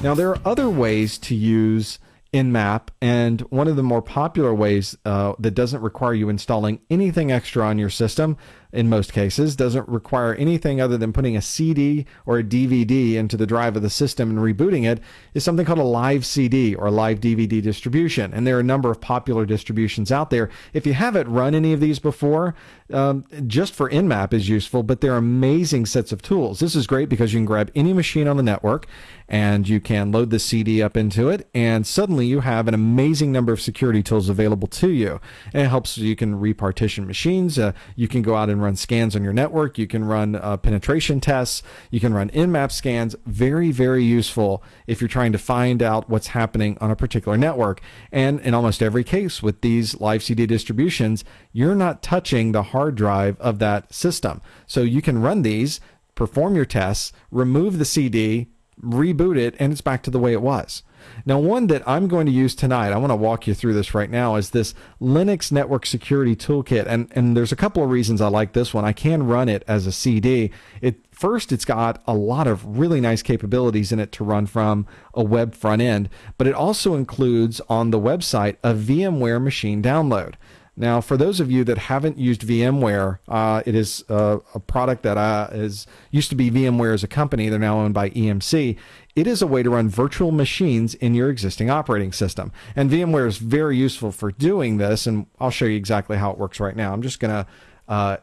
Now, there are other ways to use Nmap, and one of the more popular ways uh, that doesn't require you installing anything extra on your system in most cases, doesn't require anything other than putting a CD or a DVD into the drive of the system and rebooting it, is something called a live CD or live DVD distribution. And there are a number of popular distributions out there. If you haven't run any of these before, um, just for Nmap is useful, but they're amazing sets of tools. This is great because you can grab any machine on the network and you can load the CD up into it, and suddenly you have an amazing number of security tools available to you. And it helps you can repartition machines. Uh, you can go out and run scans on your network. You can run uh, penetration tests. You can run Nmap scans. Very, very useful if you're trying to find out what's happening on a particular network. And in almost every case with these live CD distributions, you're not touching the hard drive of that system. So you can run these, perform your tests, remove the CD, reboot it, and it's back to the way it was. Now, one that I'm going to use tonight, I want to walk you through this right now, is this Linux Network Security Toolkit. And, and there's a couple of reasons I like this one. I can run it as a CD. It First, it's got a lot of really nice capabilities in it to run from a web front end, but it also includes on the website a VMware machine download. Now, for those of you that haven't used VMware, uh, it is uh, a product that uh, is used to be VMware as a company. They're now owned by EMC. It is a way to run virtual machines in your existing operating system. And VMware is very useful for doing this. And I'll show you exactly how it works right now. I'm just going to uh,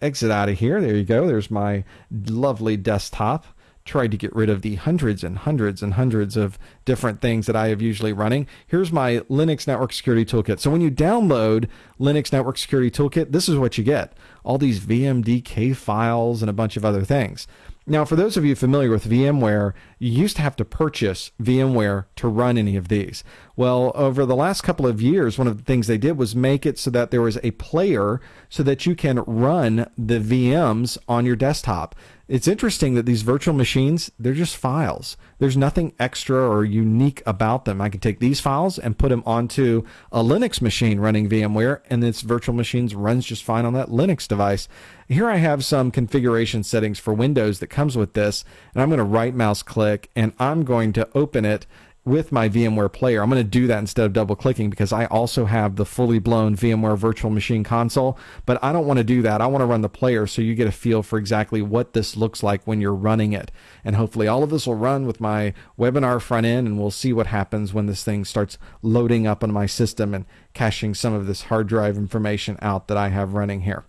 exit out of here. There you go. There's my lovely desktop tried to get rid of the hundreds and hundreds and hundreds of different things that I have usually running. Here's my Linux Network Security Toolkit. So when you download Linux Network Security Toolkit, this is what you get. All these VMDK files and a bunch of other things. Now, for those of you familiar with VMware, you used to have to purchase VMware to run any of these. Well, over the last couple of years, one of the things they did was make it so that there was a player so that you can run the VMs on your desktop. It's interesting that these virtual machines, they're just files. There's nothing extra or unique about them. I can take these files and put them onto a Linux machine running VMware, and this virtual machines runs just fine on that Linux device. Here I have some configuration settings for Windows that comes with this, and I'm going to right mouse click and I'm going to open it with my VMware player. I'm going to do that instead of double clicking because I also have the fully blown VMware virtual machine console, but I don't want to do that. I want to run the player so you get a feel for exactly what this looks like when you're running it. And hopefully all of this will run with my webinar front end and we'll see what happens when this thing starts loading up on my system and caching some of this hard drive information out that I have running here.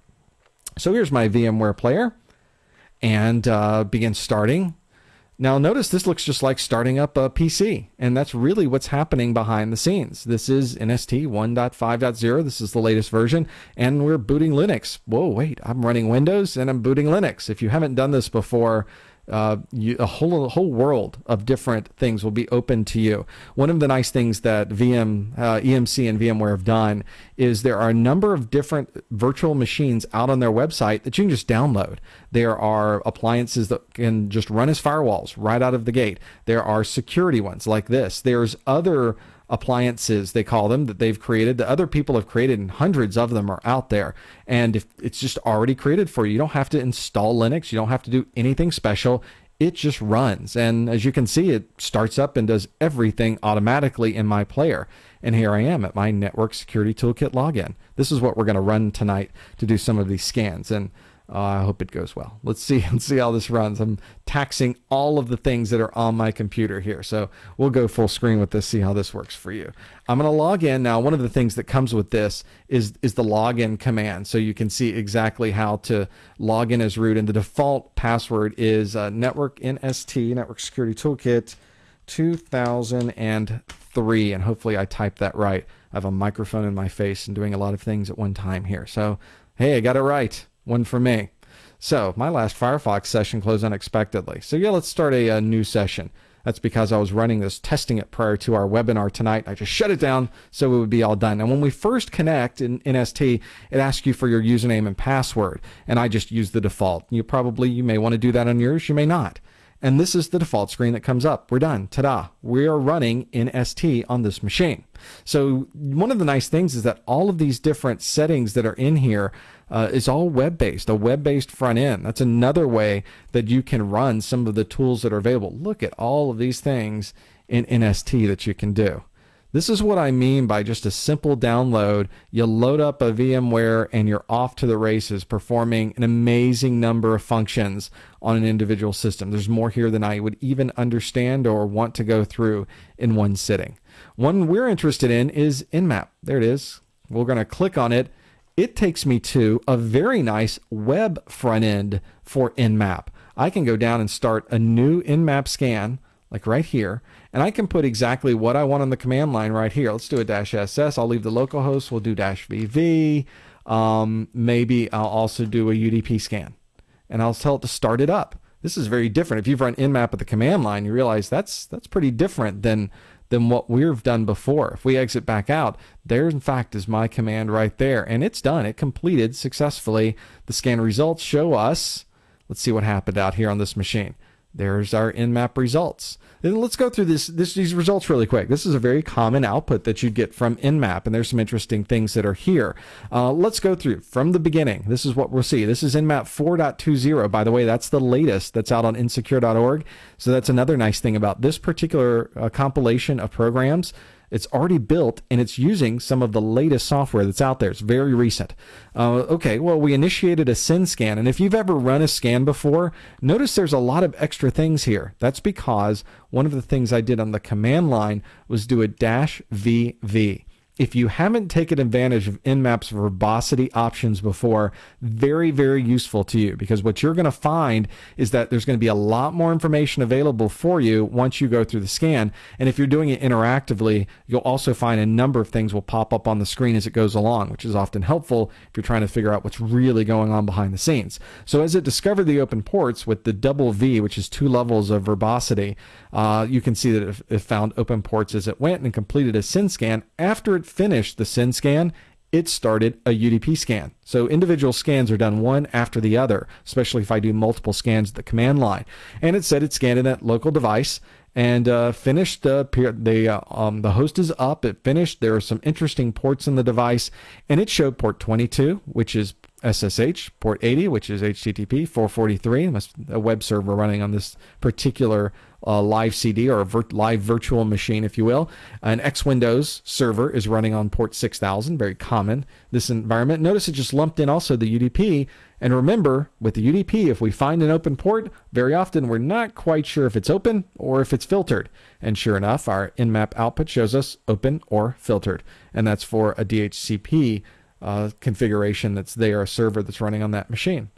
So here's my VMware player and uh, begin starting now, notice this looks just like starting up a PC, and that's really what's happening behind the scenes. This is NST 1.5.0. This is the latest version, and we're booting Linux. Whoa, wait, I'm running Windows and I'm booting Linux. If you haven't done this before, uh, you, a whole a whole world of different things will be open to you. One of the nice things that VM, uh, EMC, and VMware have done is there are a number of different virtual machines out on their website that you can just download. There are appliances that can just run as firewalls right out of the gate. There are security ones like this. There's other appliances they call them that they've created that other people have created and hundreds of them are out there. And if it's just already created for you you don't have to install linux you don't have to do anything special. It just runs. And as you can see it starts up and does everything automatically in my player. And here i am at my network security toolkit login. This is what we're going to run tonight to do some of these scans. And uh, I hope it goes well. Let's see. Let's see how this runs. I'm taxing all of the things that are on my computer here. So we'll go full screen with this. See how this works for you. I'm going to log in now. One of the things that comes with this is is the login command, so you can see exactly how to log in as root. And the default password is uh, network nst network security toolkit 2003. And hopefully I typed that right. I have a microphone in my face and doing a lot of things at one time here. So hey, I got it right. One for me. So my last Firefox session closed unexpectedly. So yeah, let's start a, a, new session. That's because I was running this, testing it prior to our webinar tonight. I just shut it down so it would be all done. And when we first connect in NST, it asks you for your username and password. And I just use the default. You probably, you may want to do that on yours, you may not. And this is the default screen that comes up. We're done. Ta-da. We are running NST on this machine. So one of the nice things is that all of these different settings that are in here uh, is all web-based, a web-based front end. That's another way that you can run some of the tools that are available. Look at all of these things in NST that you can do. This is what I mean by just a simple download. You load up a VMware and you're off to the races, performing an amazing number of functions on an individual system. There's more here than I would even understand or want to go through in one sitting. One we're interested in is Nmap. There it is. We're going to click on it. It takes me to a very nice web front end for Nmap. I can go down and start a new Nmap scan like right here, and I can put exactly what I want on the command line right here. Let's do a dash SS. I'll leave the localhost. We'll do dash VV. Um, maybe I'll also do a UDP scan, and I'll tell it to start it up. This is very different. If you've run Nmap at the command line, you realize that's that's pretty different than than what we've done before. If we exit back out, there in fact is my command right there, and it's done. It completed successfully. The scan results show us. Let's see what happened out here on this machine. There's our Nmap results. Then let's go through this, this, these results really quick. This is a very common output that you'd get from Nmap, and there's some interesting things that are here. Uh, let's go through from the beginning. This is what we'll see. This is Nmap 4.20. By the way, that's the latest that's out on insecure.org. So that's another nice thing about this particular uh, compilation of programs. It's already built and it's using some of the latest software that's out there. It's very recent. Uh, okay, well, we initiated a SYN scan. And if you've ever run a scan before, notice there's a lot of extra things here. That's because one of the things I did on the command line was do a dash VV if you haven't taken advantage of Nmap's verbosity options before, very, very useful to you because what you're going to find is that there's going to be a lot more information available for you once you go through the scan. And if you're doing it interactively, you'll also find a number of things will pop up on the screen as it goes along, which is often helpful if you're trying to figure out what's really going on behind the scenes. So as it discovered the open ports with the double V, which is two levels of verbosity, uh, you can see that it found open ports as it went and completed a SYN scan after it it finished the SYN scan, it started a UDP scan. So individual scans are done one after the other, especially if I do multiple scans at the command line. And it said it scanned in that local device and uh, finished the the uh, um, the host is up. It finished. There are some interesting ports in the device, and it showed port 22, which is SSH, port 80, which is HTTP 443, a web server running on this particular uh, live CD or vir- live virtual machine, if you will. An X Windows server is running on port 6000, very common this environment. Notice it just lumped in also the UDP. And remember, with the UDP, if we find an open port, very often we're not quite sure if it's open or if it's filtered. And sure enough, our Nmap output shows us open or filtered. And that's for a DHCP uh, configuration that's there, a server that's running on that machine.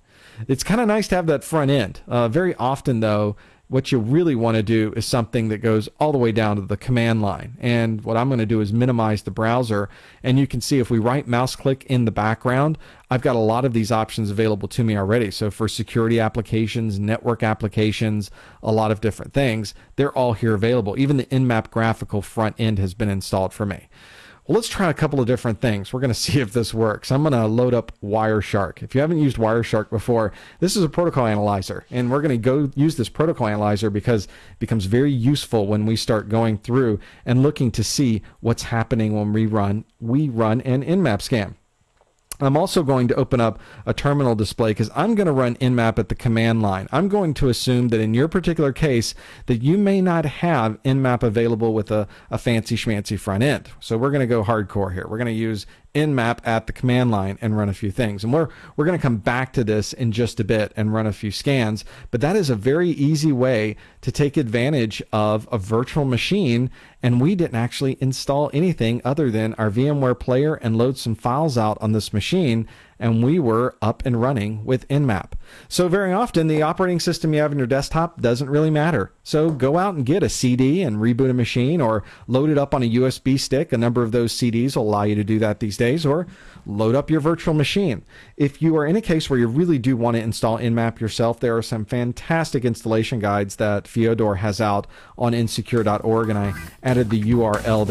It's kind of nice to have that front end. Uh, very often, though, what you really want to do is something that goes all the way down to the command line. And what I'm going to do is minimize the browser. And you can see if we right mouse click in the background, I've got a lot of these options available to me already. So for security applications, network applications, a lot of different things, they're all here available. Even the Nmap graphical front end has been installed for me. Well, let's try a couple of different things. We're going to see if this works. I'm going to load up Wireshark. If you haven't used Wireshark before, this is a protocol analyzer, and we're going to go use this protocol analyzer because it becomes very useful when we start going through and looking to see what's happening when we run we run an Nmap scan. I'm also going to open up a terminal display because I'm going to run Nmap at the command line. I'm going to assume that in your particular case that you may not have Nmap available with a, a fancy schmancy front end. So we're going to go hardcore here. We're going to use Nmap at the command line and run a few things. And we're we're going to come back to this in just a bit and run a few scans, but that is a very easy way to take advantage of a virtual machine and we didn't actually install anything other than our VMware player and load some files out on this machine and we were up and running with Nmap. So very often the operating system you have in your desktop doesn't really matter. So go out and get a CD and reboot a machine or load it up on a USB stick. A number of those CDs will allow you to do that these days or load up your virtual machine. If you are in a case where you really do want to install Nmap yourself, there are some fantastic installation guides that Fyodor has out on insecure.org and I added the URL